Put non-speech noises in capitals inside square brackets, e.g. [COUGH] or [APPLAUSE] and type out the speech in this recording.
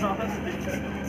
हाँ [LAUGHS]